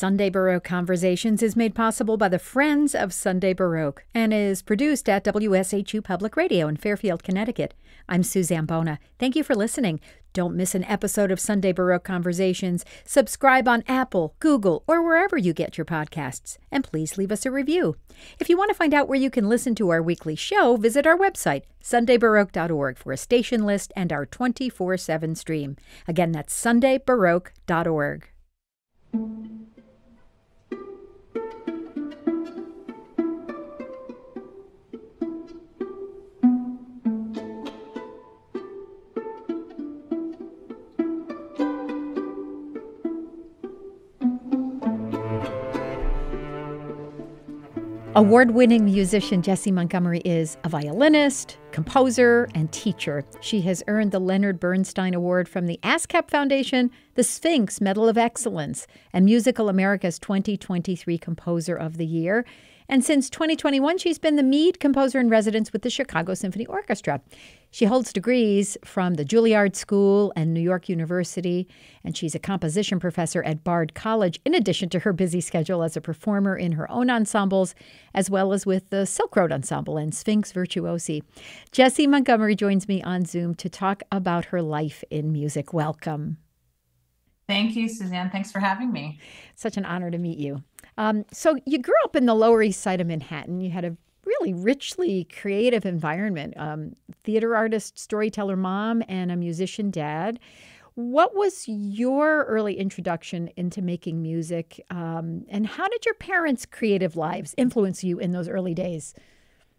Sunday Baroque Conversations is made possible by the Friends of Sunday Baroque and is produced at WSHU Public Radio in Fairfield, Connecticut. I'm Suzanne Bona. Thank you for listening. Don't miss an episode of Sunday Baroque Conversations. Subscribe on Apple, Google, or wherever you get your podcasts. And please leave us a review. If you want to find out where you can listen to our weekly show, visit our website, sundaybaroque.org, for a station list and our 24 7 stream. Again, that's sundaybaroque.org. Mm-hmm. Award winning musician Jessie Montgomery is a violinist, composer, and teacher. She has earned the Leonard Bernstein Award from the ASCAP Foundation, the Sphinx Medal of Excellence, and Musical America's 2023 Composer of the Year. And since 2021, she's been the Mead Composer in Residence with the Chicago Symphony Orchestra. She holds degrees from the Juilliard School and New York University, and she's a composition professor at Bard College, in addition to her busy schedule as a performer in her own ensembles, as well as with the Silk Road Ensemble and Sphinx Virtuosi. Jessie Montgomery joins me on Zoom to talk about her life in music. Welcome. Thank you, Suzanne. Thanks for having me. Such an honor to meet you. Um, so you grew up in the Lower East Side of Manhattan. You had a really richly creative environment. Um, theater artist, storyteller mom, and a musician dad. What was your early introduction into making music, um, and how did your parents' creative lives influence you in those early days?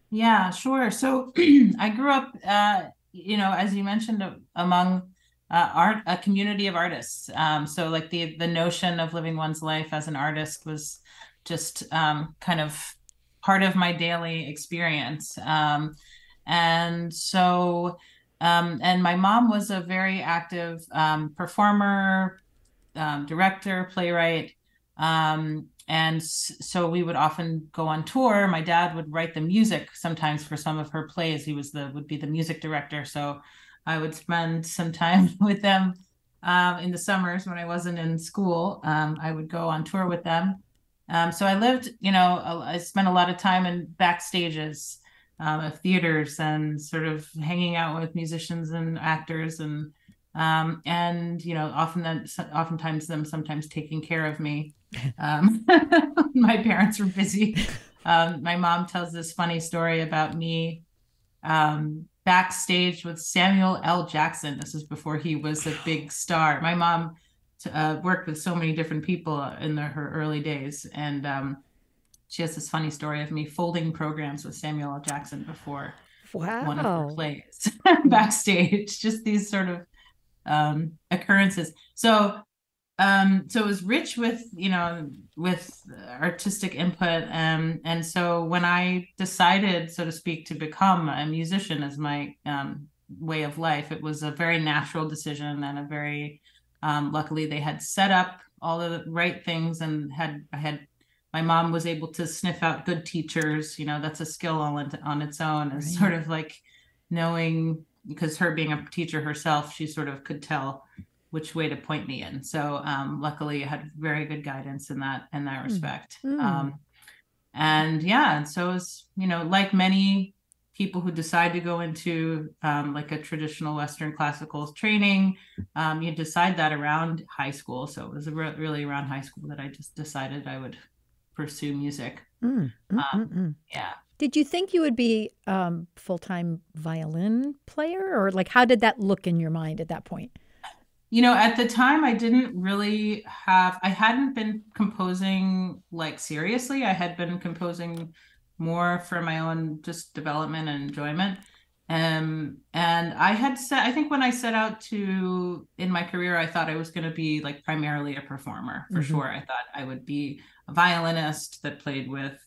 Yeah, sure. So I grew up, uh, you know, as you mentioned, among uh, art, a community of artists. Um, so like the the notion of living one's life as an artist was just um, kind of part of my daily experience. Um, and so, um, and my mom was a very active um, performer, um, director, playwright. And so we would often go on tour. My dad would write the music sometimes for some of her plays. He was the would be the music director. So I would spend some time with them um, in the summers when I wasn't in school. Um, I would go on tour with them. Um, so I lived, you know, I spent a lot of time in backstages um, of theaters and sort of hanging out with musicians and actors and um, and you know often then oftentimes them sometimes taking care of me. Um, my parents were busy. Um, my mom tells this funny story about me um, backstage with Samuel L. Jackson. This is before he was a big star. My mom uh, worked with so many different people in the, her early days, and um, she has this funny story of me folding programs with Samuel L. Jackson before wow. one of her plays backstage. Just these sort of um, occurrences. So, um, so it was rich with you know with artistic input, and um, and so when I decided, so to speak, to become a musician as my um, way of life, it was a very natural decision and a very um, luckily, they had set up all the right things and had I had my mom was able to sniff out good teachers. You know, that's a skill on on its own, and right. sort of like knowing because her being a teacher herself, she sort of could tell which way to point me in. So um, luckily, I had very good guidance in that in that hmm. respect. Mm. Um, and yeah, and so it's you know like many people who decide to go into um, like a traditional Western classical training, um, you decide that around high school. So it was re- really around high school that I just decided I would pursue music. Mm, yeah. Did you think you would be um, full time violin player, or like how did that look in your mind at that point? You know, at the time, I didn't really have. I hadn't been composing like seriously. I had been composing more for my own just development and enjoyment. Um, and I had set, I think when I set out to in my career, I thought I was going to be like primarily a performer for mm-hmm. sure. I thought I would be a violinist that played with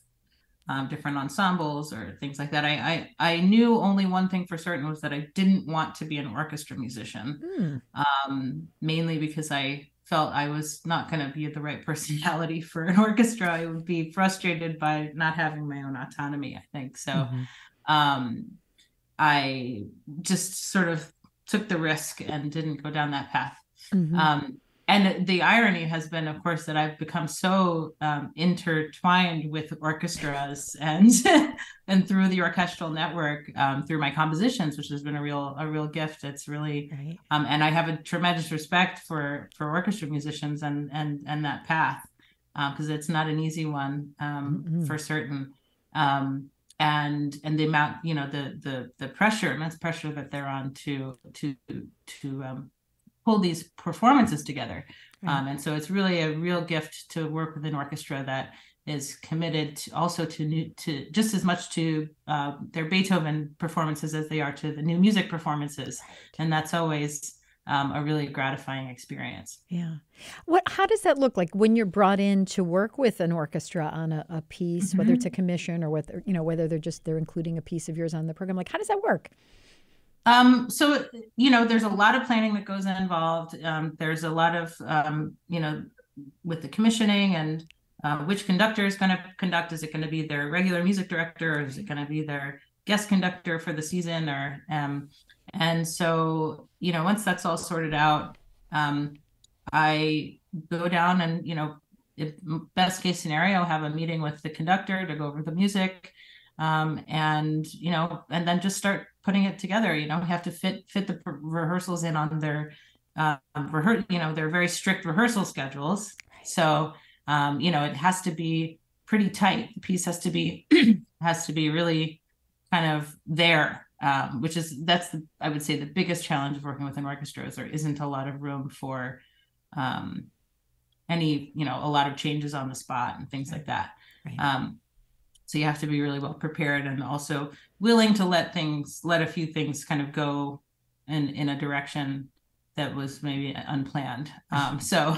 um, different ensembles or things like that. I, I I knew only one thing for certain was that I didn't want to be an orchestra musician, mm. um, mainly because I felt I was not going to be the right personality for an orchestra. I would be frustrated by not having my own autonomy, I think. So mm-hmm. um, I just sort of took the risk and didn't go down that path. Mm-hmm. Um, and the irony has been, of course, that I've become so um, intertwined with orchestras and and through the orchestral network um, through my compositions, which has been a real a real gift. It's really, right. um, and I have a tremendous respect for for orchestra musicians and and and that path because uh, it's not an easy one um, mm-hmm. for certain. Um, and and the amount, you know, the the the pressure, immense pressure that they're on to to to um, pull these performances together. Um, and so it's really a real gift to work with an orchestra that is committed to also to new to just as much to uh, their Beethoven performances as they are to the new music performances, and that's always um, a really gratifying experience. Yeah. What? How does that look like when you're brought in to work with an orchestra on a, a piece, mm-hmm. whether it's a commission or whether you know whether they're just they're including a piece of yours on the program? Like, how does that work? Um, so you know, there's a lot of planning that goes involved. Um, there's a lot of um, you know, with the commissioning and uh, which conductor is going to conduct. Is it going to be their regular music director, or is it going to be their guest conductor for the season? Or um, and so you know, once that's all sorted out, um, I go down and you know, if best case scenario, have a meeting with the conductor to go over the music, um, and you know, and then just start putting it together you know we have to fit fit the rehearsals in on their um, rehear- you know their very strict rehearsal schedules. So um, you know it has to be pretty tight. The piece has to be has to be really kind of there um, which is that's the, i would say the biggest challenge of working with an orchestra is there isn't a lot of room for um, any you know a lot of changes on the spot and things like that. Right. um, so you have to be really well prepared and also willing to let things, let a few things kind of go in in a direction that was maybe unplanned. Um, so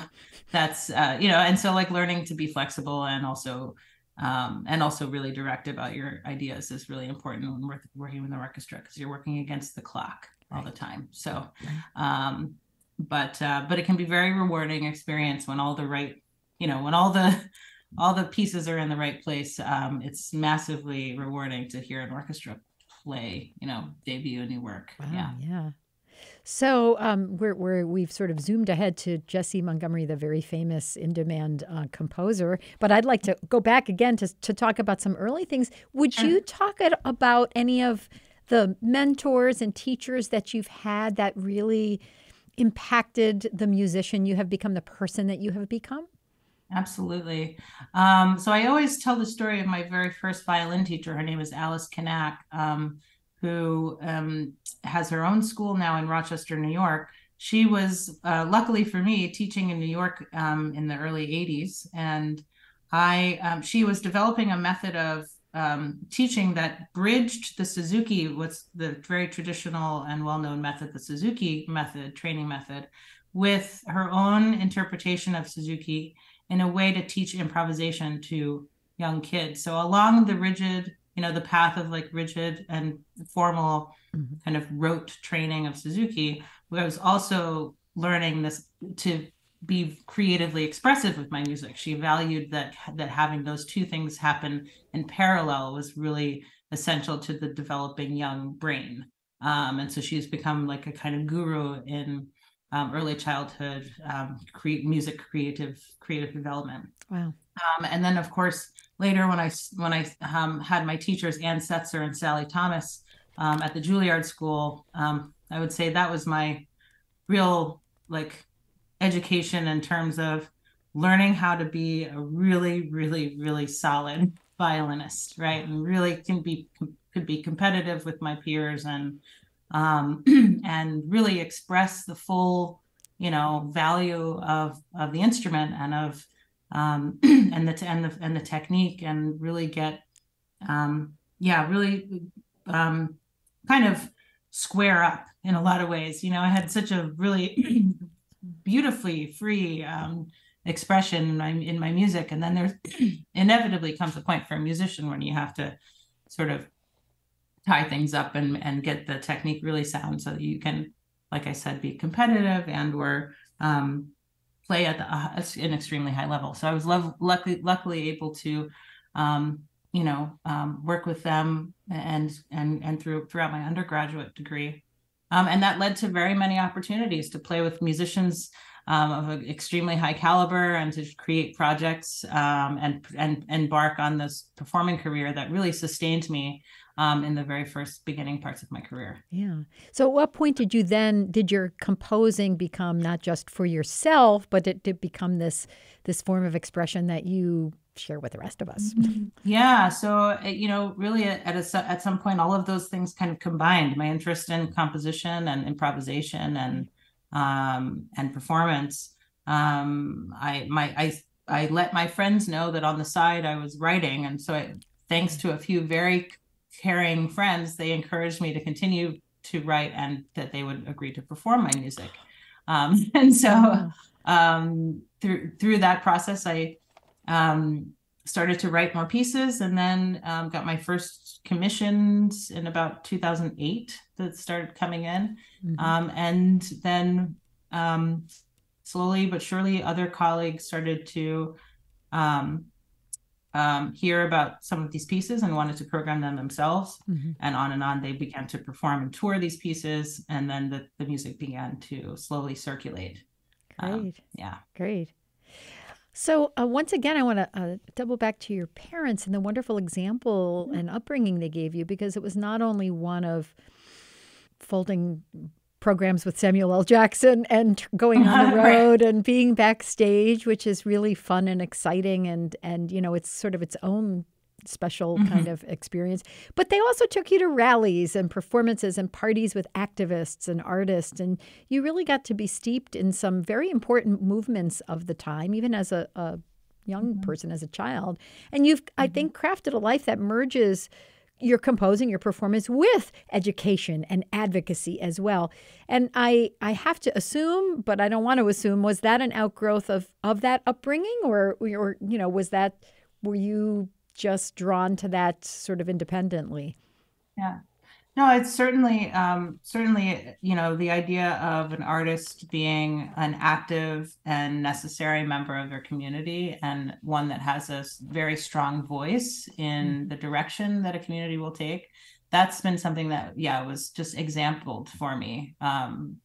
that's uh, you know, and so like learning to be flexible and also um, and also really direct about your ideas is really important when we're working with the orchestra because you're working against the clock all the time. So, um, but uh, but it can be very rewarding experience when all the right, you know, when all the all the pieces are in the right place. Um, it's massively rewarding to hear an orchestra play, you know, debut a new work. Wow, yeah. Yeah. So um, we're, we're, we've sort of zoomed ahead to Jessie Montgomery, the very famous in demand uh, composer. But I'd like to go back again to, to talk about some early things. Would you talk about any of the mentors and teachers that you've had that really impacted the musician you have become, the person that you have become? Absolutely. Um, so I always tell the story of my very first violin teacher. Her name is Alice Kanack, um, who um, has her own school now in Rochester, New York. She was, uh, luckily for me, teaching in New York um, in the early 80s. And I, um, she was developing a method of um, teaching that bridged the Suzuki, what's the very traditional and well-known method, the Suzuki method, training method, with her own interpretation of Suzuki in a way to teach improvisation to young kids. So along the rigid, you know, the path of like rigid and formal mm-hmm. kind of rote training of Suzuki, I was also learning this to be creatively expressive with my music. She valued that that having those two things happen in parallel was really essential to the developing young brain. Um, and so she's become like a kind of guru in um, early childhood um, create music creative creative development. Wow. Um, and then of course later when i when i um, had my teachers ann setzer and sally thomas um, at the juilliard school um, i would say that was my real like education in terms of learning how to be a really really really solid violinist right? And really can be could be competitive with my peers and um, and really express the full, you know, value of of the instrument and of um, and the and the and the technique, and really get, um, yeah, really um, kind of square up in a lot of ways. You know, I had such a really beautifully free um, expression in my, in my music, and then there's inevitably comes a point for a musician when you have to sort of tie things up and and get the technique really sound so that you can like i said be competitive and or um, play at the, uh, an extremely high level. So i was lo- luckily luckily able to um, you know um, work with them and and and through throughout my undergraduate degree. Um, and that led to very many opportunities to play with musicians um, of an extremely high caliber and to create projects um, and and embark on this performing career that really sustained me um, in the very first beginning parts of my career. Yeah. So, at what point did you then did your composing become not just for yourself, but it did become this this form of expression that you share with the rest of us? Mm-hmm. Yeah. So, you know, really at a, at some point, all of those things kind of combined. My interest in composition and improvisation and um, and performance. Um, I my I I let my friends know that on the side I was writing, and so I, thanks to a few very caring friends, they encouraged me to continue to write and that they would agree to perform my music. Um, and so um, through through that process, I um, started to write more pieces, and then um, got my first commissions in about 2008 that started coming in, mm-hmm. Um, and then um, slowly but surely, other colleagues started to um, hear about some of these pieces and wanted to program them themselves. Mm-hmm. And on and on, they began to perform and tour these pieces. And then the, the music began to slowly circulate. Um, Great. Um, yeah. Great. So, uh, once again, I want to uh, double back to your parents and the wonderful example mm-hmm. and upbringing they gave you because it was not only one of folding programs with Samuel L. Jackson and going on the road and being backstage, which is really fun and exciting. And, and you know, it's sort of its own special mm-hmm. kind of experience. But they also took you to rallies and performances and parties with activists and artists. And you really got to be steeped in some very important movements of the time, even as a, a young mm-hmm. person, as a child. And you've, mm-hmm. I think, crafted a life that merges you're composing your performance with education and advocacy as well. And I I have to assume, but I don't want to assume, was that an outgrowth of of that upbringing, or or you know, was that were you just drawn to that sort of independently? Yeah. No, it's certainly um, certainly you know the idea of an artist being an active and necessary member of their community and one that has a very strong voice in mm-hmm. the direction that a community will take. That's been something that yeah was just exampled for me um,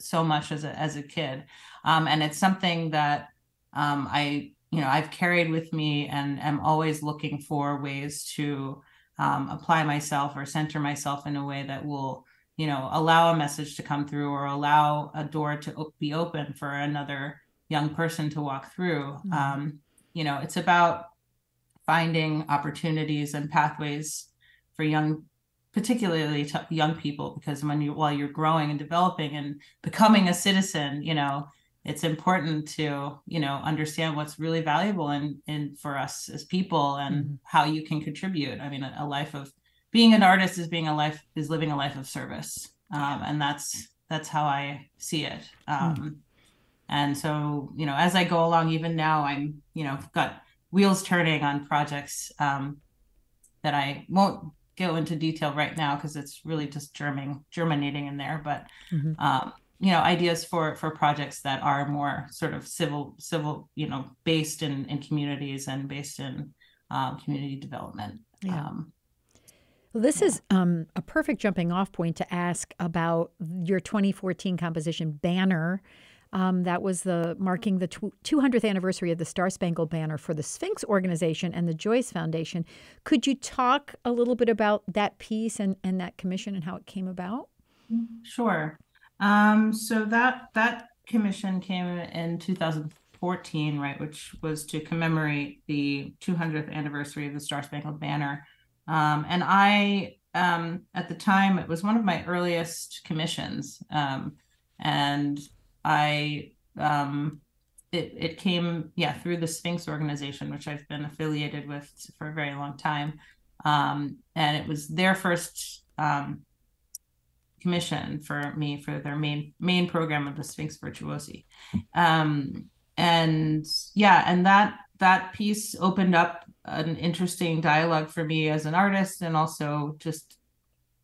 so much as a as a kid, um, and it's something that um, I you know I've carried with me and am always looking for ways to um, apply myself or center myself in a way that will you know allow a message to come through or allow a door to be open for another young person to walk through mm-hmm. um, you know it's about finding opportunities and pathways for young particularly young people because when you while you're growing and developing and becoming a citizen you know it's important to you know understand what's really valuable and and for us as people and mm-hmm. how you can contribute i mean a, a, life of being an artist is being a life is living a life of service um, and that's that's how i see it um, mm-hmm. and so you know as i go along even now i'm you know got wheels turning on projects um, that i won't go into detail right now because it's really just germing germinating in there but mm-hmm. You know ideas for for projects that are more sort of civil civil you know based in in communities and based in um, community development yeah. Um, well, this yeah. is um, a perfect jumping off point to ask about your 2014 composition banner um, that was the marking the 200th anniversary of the Star Spangled Banner for the Sphinx organization and the Joyce Foundation. Could you talk a little bit about that piece and, and that commission and how it came about? Sure. Um, so that that commission came in 2014, right, which was to commemorate the 200th anniversary of the Star Spangled Banner. Um, and I, um, at the time, it was one of my earliest commissions, um, and I, um, it it came, yeah, through the Sphinx organization, which I've been affiliated with for a very long time, um, and it was their first um, commission for me for their main main program of the Sphinx Virtuosi. Um, and yeah, and that that piece opened up an interesting dialogue for me as an artist and also just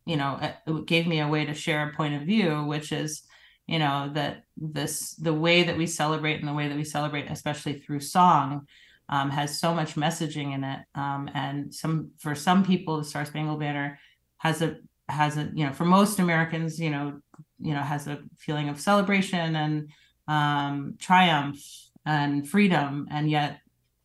you know it gave me a way to share a point of view which is you know that this the way that we celebrate and the way that we celebrate especially through song um, has so much messaging in it um, and some for some people the star spangled banner has a has a you know for most Americans you know you know has a feeling of celebration and um, triumph and freedom. And yet,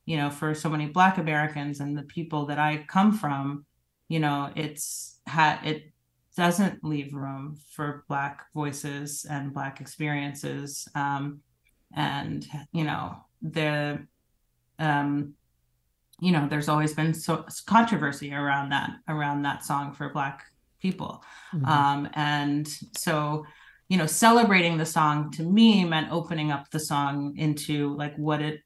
you know, for so many Black Americans and the people that I come from, you know, it's had it doesn't leave room for Black voices and Black experiences. Um, and you know, the um, you know, there's always been so controversy around that around that song for Black people, mm-hmm. um, and so you know, celebrating the song to me meant opening up the song into like what it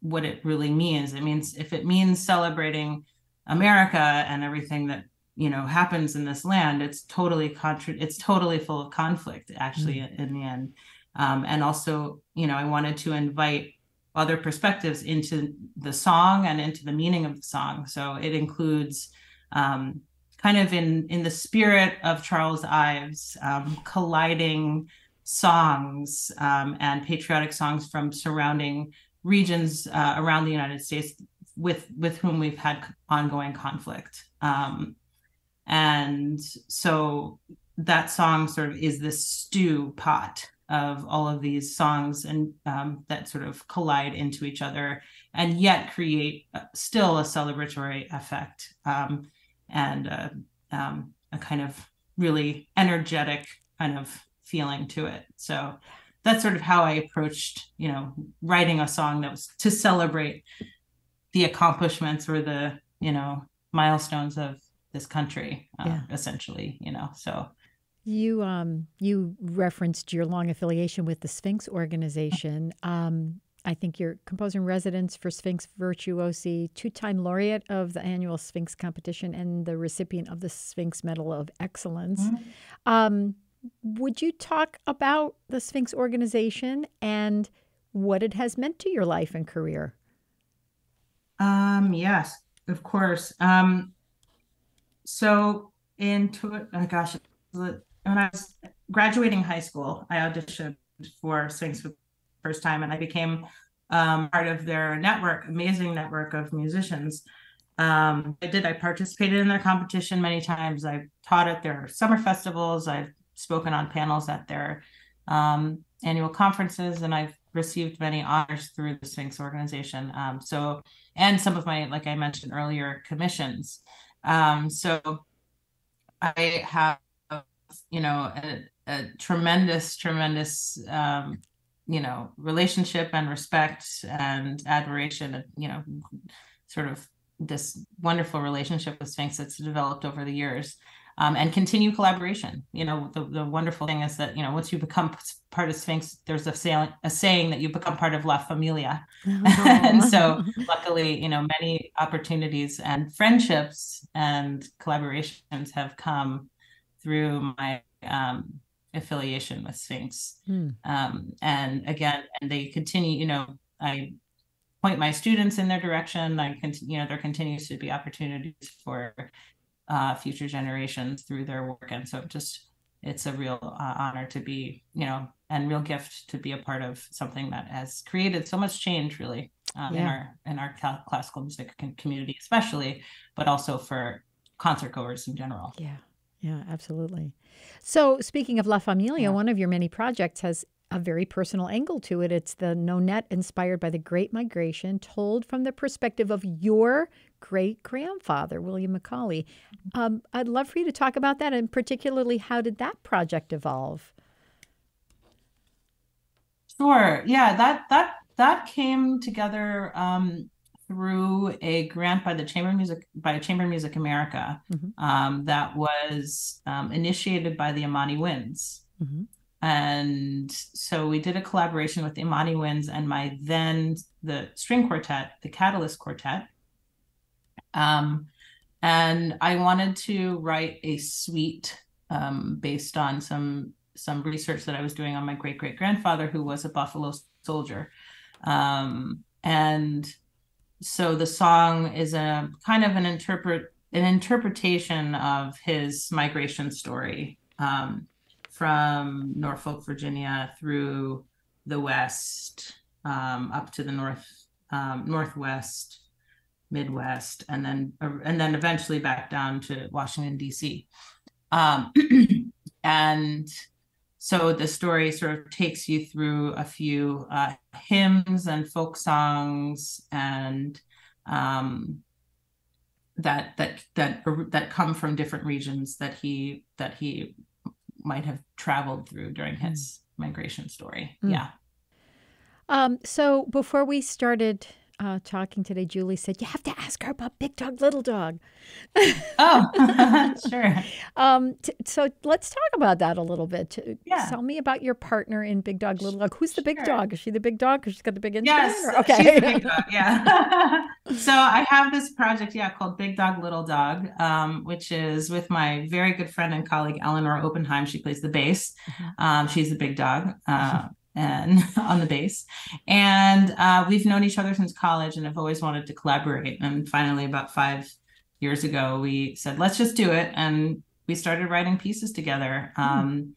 what it really means. It means if it means celebrating America and everything that you know happens in this land, it's totally contra- it's totally full of conflict actually mm-hmm. in the end. Um, and also, you know, I wanted to invite other perspectives into the song and into the meaning of the song. So it includes um, kind of in in the spirit of Charles Ives, um, colliding songs um, and patriotic songs from surrounding regions uh, around the United States with with whom we've had ongoing conflict. Um, and so that song sort of is this stew pot of all of these songs and um, that sort of collide into each other and yet create uh, still a celebratory effect um, and uh, um, a kind of really energetic kind of feeling to it so that's sort of how i approached you know writing a song that was to celebrate the accomplishments or the you know milestones of this country uh, yeah. essentially you know so you um you referenced your long affiliation with the Sphinx organization. Um, I think you're composer in residence for Sphinx Virtuosi, two-time laureate of the annual Sphinx competition, and the recipient of the Sphinx Medal of Excellence. Mm-hmm. Um, would you talk about the Sphinx organization and what it has meant to your life and career? Um, yes, of course. Um, so into oh gosh, when I was graduating high school, I auditioned for Sphinx first time, and I became um, part of their network, amazing network of musicians. Um, I did. I participated in their competition many times. I've taught at their summer festivals. I've spoken on panels at their um, annual conferences, and I've received many honors through the Sphinx organization. Um, so, and some of my, like I mentioned earlier, commissions. Um, so, I have you know a, a tremendous tremendous um, you know relationship and respect and admiration and you know sort of this wonderful relationship with sphinx that's developed over the years um, and continue collaboration. You know the, the wonderful thing is that you know once you become part of sphinx there's a saying a saying that you become part of la familia. And so luckily you know many opportunities and friendships and collaborations have come through my um, affiliation with Sphinx. Mm. Um, and again, and they continue, you know, I point my students in their direction. I continue, you know, there continues to be opportunities for uh, future generations through their work. And so just, it's a real uh, honor to be, you know, and real gift to be a part of something that has created so much change really um, yeah. in our, in our classical music community, especially, but also for concert goers in general. Yeah. Yeah, absolutely. So, speaking of La Familia, yeah. one of your many projects has a very personal angle to it. It's the Nonette inspired by the Great Migration, told from the perspective of your great grandfather, William McCauley. Um, I'd love for you to talk about that, and particularly how did that project evolve? Sure. Yeah, that that that came together um, through a grant by the Chamber Music by Chamber Music America mm-hmm. um, that was um, initiated by the Imani Winds. Mm-hmm. And so we did a collaboration with the Imani Winds and my then the string quartet, the Catalyst Quartet. Um, and I wanted to write a suite um, based on some some research that I was doing on my great great grandfather who was a Buffalo soldier. Um, and so the song is a kind of an interpret an interpretation of his migration story um, from Norfolk, Virginia, through the West um, up to the North um, Northwest, Midwest, and then and then eventually back down to Washington D.C. Um, and so the story sort of takes you through a few uh, hymns and folk songs and um, that that that that come from different regions that he that he might have traveled through during hmm. his migration story. Mm. Yeah. Um, so before we started uh, talking today, Julie said, You have to ask her about Big Dog, Little Dog. oh, sure. Um, t- so let's talk about that a little bit. Yeah. Tell me about your partner in Big Dog, Little Dog. Who's the big dog? Is she the big dog because she's got the big instrument? Yes. Okay. She's the big dog, yeah. so I have this project, yeah, called Big Dog, Little Dog, um, which is with my very good friend and colleague, Eleonore Oppenheim. She plays the bass. Mm-hmm. Um, she's the big dog. Uh, and on the bass. And uh, we've known each other since college and have always wanted to collaborate. And finally, about five years ago, we said, let's just do it. And we started writing pieces together. Hmm. Um,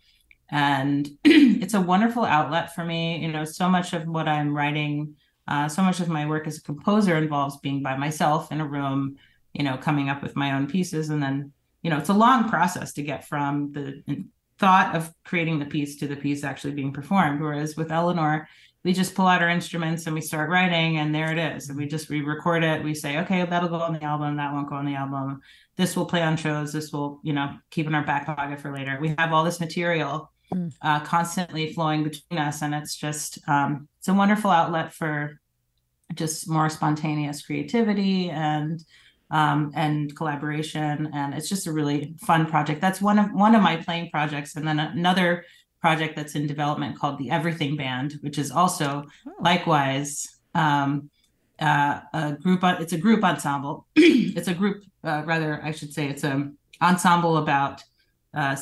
and it's a wonderful outlet for me. You know, so much of what I'm writing, uh, so much of my work as a composer involves being by myself in a room, you know, coming up with my own pieces. And then, you know, it's a long process to get from the thought of creating the piece to the piece actually being performed. Whereas with Eleonore, we just pull out our instruments and we start writing, and there it is. And we just we record it. We say, okay, that'll go on the album. That won't go on the album. This will play on shows. This will, you know, keep in our back pocket for later. We have all this material mm. uh, constantly flowing between us, and it's just um, it's a wonderful outlet for just more spontaneous creativity and um, and collaboration. And it's just a really fun project. That's one of one of my playing projects. And then another project that's in development called the Everything Band, which is also oh. likewise um, uh, a group. It's a group ensemble. it's a group, uh, rather, I should say, it's an ensemble about uh,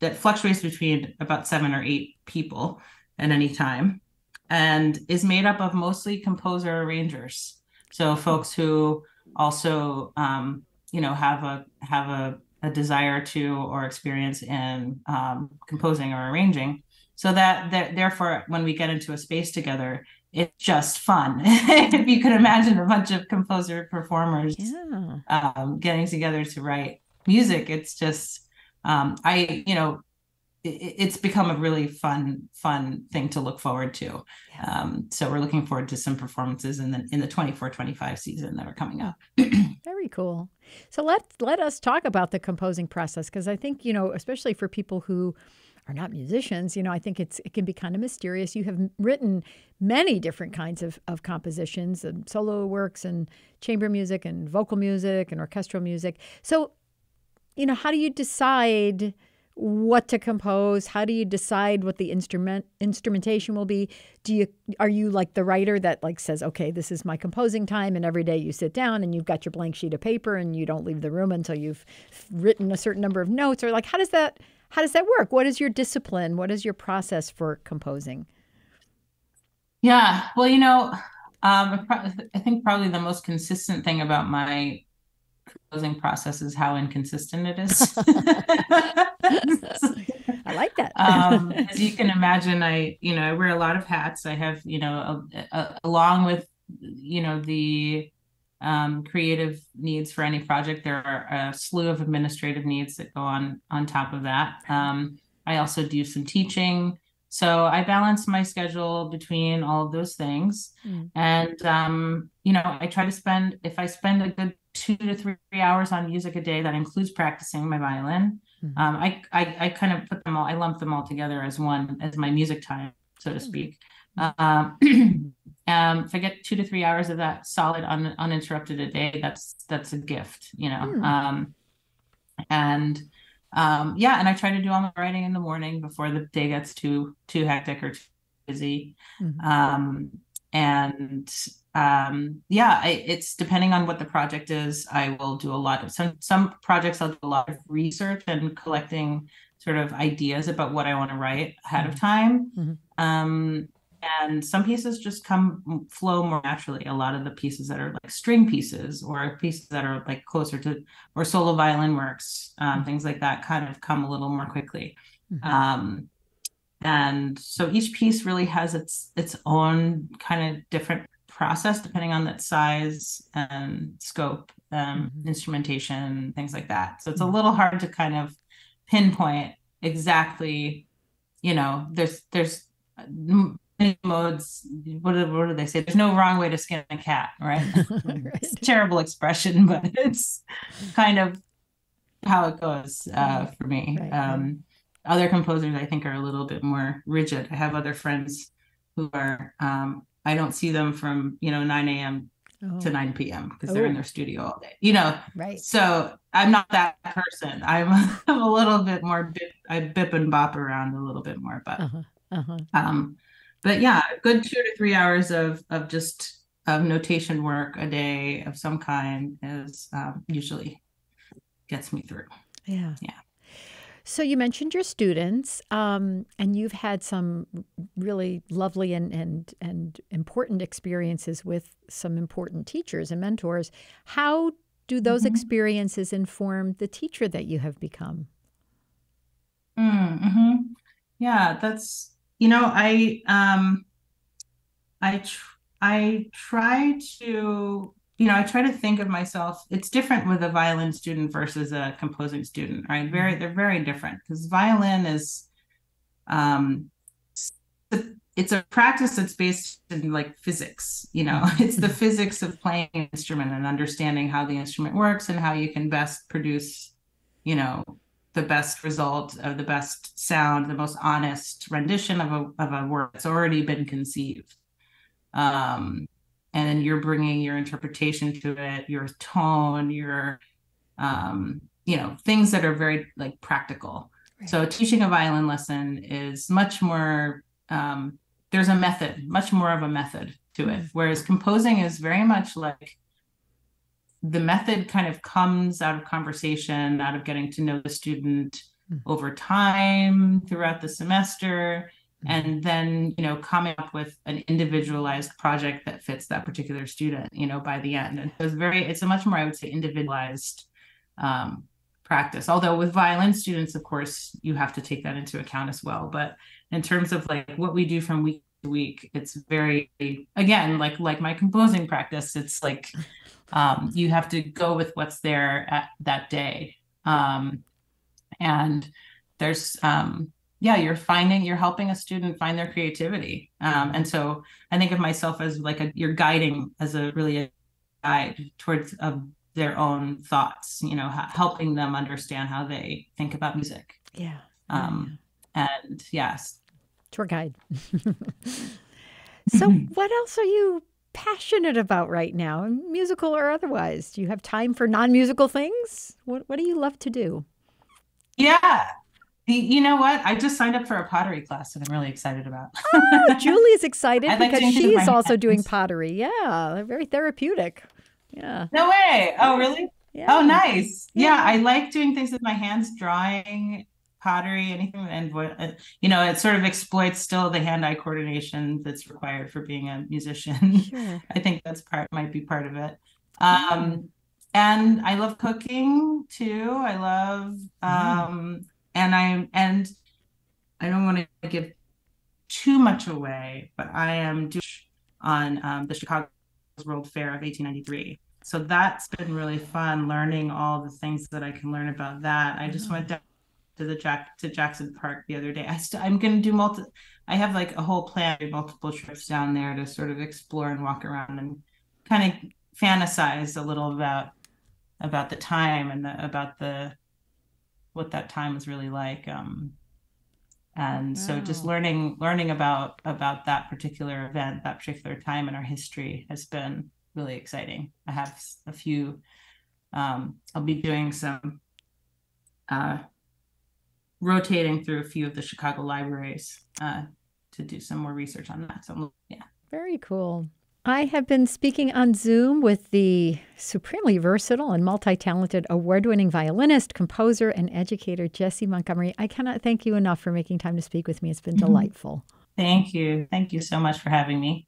that fluctuates between about seven or eight people at any time, and is made up of mostly composer arrangers. So folks who also um, you know have a have a, a desire to or experience in um, composing or arranging so that, that therefore when we get into a space together it's just fun if you could imagine a bunch of composer performers yeah. um, getting together to write music it's just um, i you know it's become a really fun fun thing to look forward to. Yeah. um, so we're looking forward to some performances in the in the 24 25 season that are coming up. Very cool. So let let us talk about the composing process because i think you know especially for people who are not musicians you know i think it's it can be kind of mysterious. You have written many different kinds of, of compositions and solo works and chamber music and vocal music and orchestral music. So you know how do you decide what to compose how do you decide what the instrument instrumentation will be? Do you are you like the writer that like says okay this is my composing time and every day you sit down and you've got your blank sheet of paper and you don't leave the room until you've written a certain number of notes? Or like how does that how does that work? What is your discipline? What is your process for composing? Yeah well you know um, i think probably the most consistent thing about my composing process is how inconsistent it is. I like that. um, as you can imagine, I you know I wear a lot of hats. I have you know a, a, along with you know the um, creative needs for any project, there are a slew of administrative needs that go on on top of that. Um, I also do some teaching. So I balance my schedule between all of those things. Mm. And, um, you know, I try to spend, if I spend a good two to three hours on music a day, that includes practicing my violin. Mm. Um, I, I, I kind of put them all, I lump them all together as one, as my music time, so to hmm. speak. Um, um, if I get two to three hours of that solid, un, uninterrupted a day, that's, that's a gift, you know? Mm. Um, and, um, yeah, and I try to do all my writing in the morning before the day gets too too hectic or too busy. Mm-hmm. Um, and um, yeah, I, it's depending on what the project is. I will do a lot of some some projects. I'll do a lot of research and collecting sort of ideas about what I want to write ahead mm-hmm. of time. Mm-hmm. Um, and some pieces just come flow more naturally a lot of the pieces that are like string pieces or pieces that are like closer to or solo violin works um, mm-hmm. things like that kind of come a little more quickly mm-hmm. And so each piece really has its its own kind of different process depending on its size and scope um, mm-hmm. instrumentation things like that so it's a mm-hmm. little hard to kind of pinpoint exactly you know, there's there's modes. What do, what do they say? There's no wrong way to skin a cat, right? right. It's a terrible expression, but it's kind of how it goes uh, for me. Right, um, Other composers, I think, are a little bit more rigid. I have other friends who are. Um, I don't see them from you know 9 a.m. Oh. to 9 p.m. because oh. they're in oh. their studio all day. You know, right? So I'm not that person. I'm, I'm a little bit more. Bip, I bip and bop around a little bit more, but. Uh-huh. Uh-huh. Um, but yeah, good two to three hours of of just of notation work a day of some kind is um, usually gets me through. Yeah. Yeah. So you mentioned your students, um, and you've had some really lovely and, and and important experiences with some important teachers and mentors. How do those mm-hmm. experiences inform the teacher that you have become? Mm-hmm. Yeah, that's you know I um, I tr- I try to you know, I try to think of myself. It's different with a violin student versus a composing student, right? Very, mm-hmm. they're very different because violin is, um, it's a practice that's based in like physics. You know, it's the physics of playing an instrument and understanding how the instrument works and how you can best produce, you know, the best result of the best sound, the most honest rendition of a of a work that's already been conceived. Um, and then you're bringing your interpretation to it your tone your um you know things that are very like practical right. so teaching a violin lesson is much more um there's a method much more of a method to it mm-hmm. whereas composing is very much like the method kind of comes out of conversation out of getting to know the student mm-hmm. over time throughout the semester and then you know coming up with an individualized project that fits that particular student you know by the end. And it's very it's a much more i would say individualized um, practice. Although with violin students of course you have to take that into account as well. But in terms of like what we do from week to week it's very again like like my composing practice it's like um, you have to go with what's there at that day. Um, and there's um, yeah you're finding you're helping a student find their creativity. Um, and so i think of myself as like a you're guiding as a really a guide towards uh, their own thoughts you know helping them understand how they think about music. Yeah. Um yeah. and yes. Tour guide. So what else are you passionate about right now musical or otherwise? Do you have time for non-musical things? What, what do you love to do? Yeah you know what? I just signed up for a pottery class that I'm really excited about. oh, Julie's excited because like she's also hands. doing pottery. Yeah, very therapeutic. Yeah. No way. Oh, really? Yeah. Oh, nice. Yeah. yeah, I like doing things with my hands, drawing, pottery, anything, and uh, you know, it sort of exploits still the hand-eye coordination that's required for being a musician. Sure. I think that's part might be part of it. Um, and I love cooking too. I love um, and I am and I don't want to give too much away, but I am on um, the Chicago World Fair of 1893. So that's been really fun learning all the things that I can learn about that. I just went down to the Jack to Jackson Park the other day. I st- I'm going to do multi. I have like a whole plan, multiple trips down there to sort of explore and walk around and kind of fantasize a little about about the time and the, about the what that time was really like. Um, and wow. so just learning learning about about that particular event, that particular time in our history has been really exciting. I have a few. Um, I'll be doing some uh, rotating through a few of the Chicago libraries uh, to do some more research on that. So yeah, very cool. I have been speaking on Zoom with the supremely versatile and multi talented award winning violinist, composer, and educator, Jessie Montgomery. I cannot thank you enough for making time to speak with me. It's been mm-hmm. delightful. Thank you. Thank you so much for having me.